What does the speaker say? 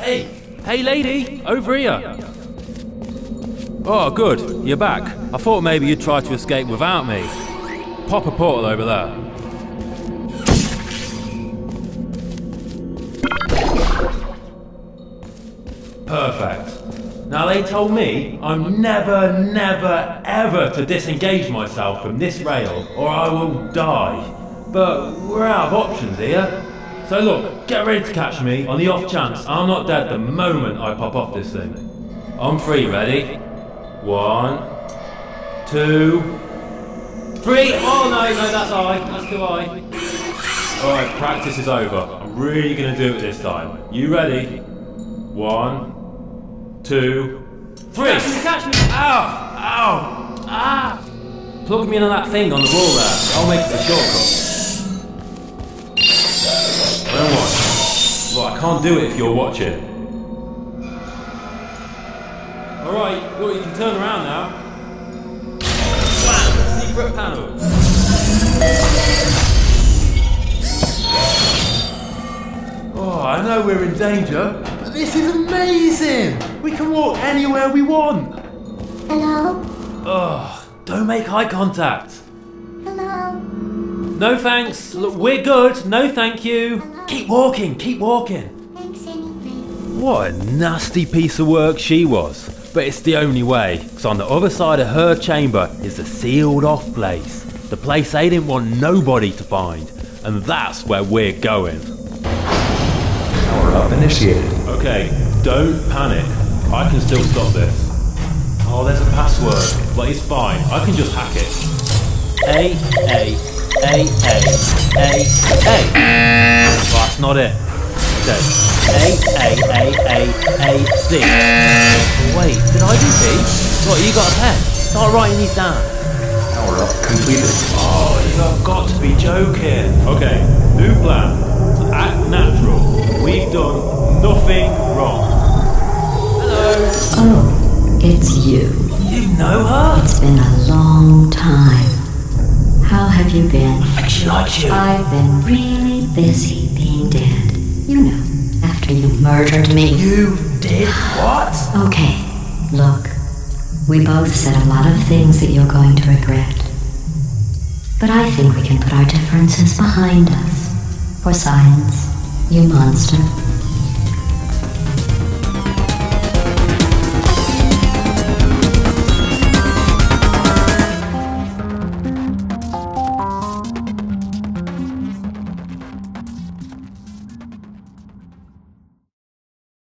Hey, Hey, lady, over here. Oh, good, you're back. I thought maybe you'd try to escape without me. Pop a portal over there. Perfect. Now they told me I'm never, never, ever to disengage myself from this rail or I will die. But we're out of options here. So look, get ready to catch me on the off chance I'm not dead the moment I pop off this thing. I'm free, ready? One, two, three. Oh no, no, that's I. That's too I. Alright, practice is over. I'm really gonna do it this time. You ready? One, two, three. Catch me, catch me! Ow! Ow! Ah! Plug me into that thing on the wall there. I'll make it a shortcut. Can't do it if you're watching. Alright, well, you can turn around now. Wham! Secret panel. Oh, I know we're in danger, but this is amazing! We can walk anywhere we want. Hello? Ugh, don't make eye contact. No thanks. Look, we're good. No thank you. Keep walking, keep walking. What a nasty piece of work she was. But it's the only way, because on the other side of her chamber is the sealed off place. The place they didn't want nobody to find. And that's where we're going. Power up initiated. Okay, don't panic. I can still stop this. Oh, there's a password. But it's fine. I can just hack it. A, A, A, A, A, A. Well, that's not it. Okay. A, A, A, A, A, C. Wait, did I do B? What, you got a pen? Start writing these down. Power up completed. Oh, you have got to be joking. Okay, new plan. Act natural. We've done nothing wrong. Hello. Oh, it's you. You know her? It's been a long time. How have you been? She likes you. I've been really busy being dead. You know, after you murdered me. You did what? Okay, look. We both said a lot of things that you're going to regret. But I think we can put our differences behind us. For science, you monster.